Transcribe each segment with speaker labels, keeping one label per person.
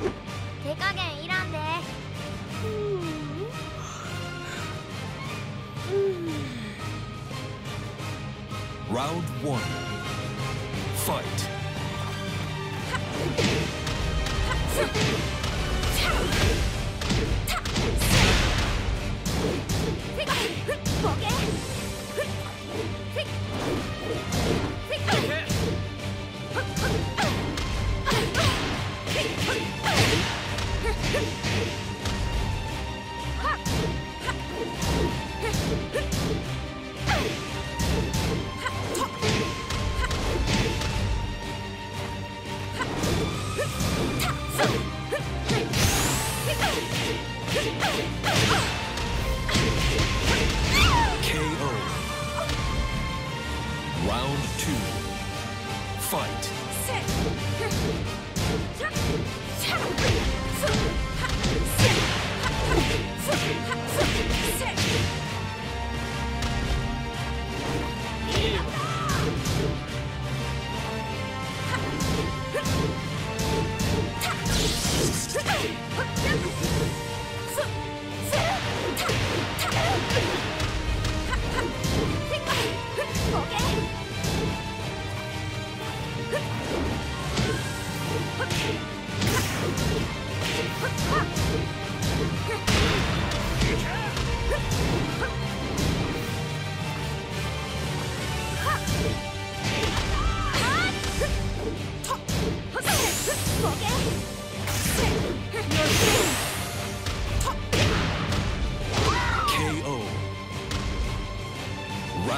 Speaker 1: 手加減いらんで。
Speaker 2: ラウンド1ファイト KO. Round two. Fight. KO.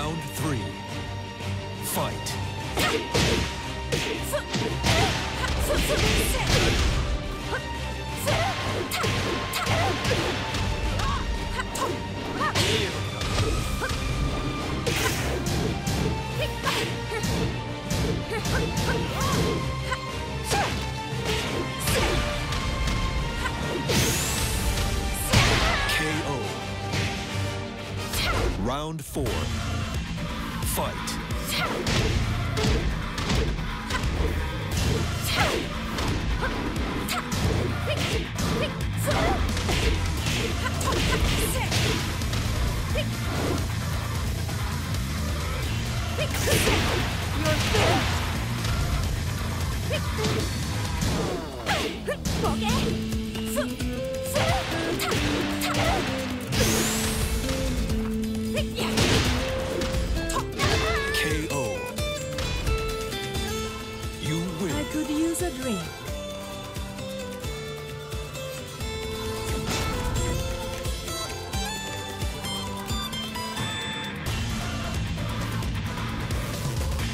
Speaker 2: Round three. Fight. Round four. Fight.
Speaker 1: Yeah. dream.